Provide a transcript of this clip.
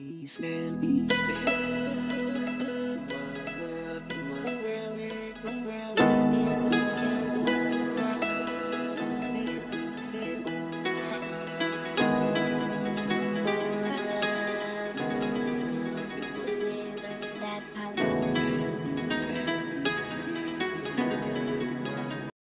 East End, East End.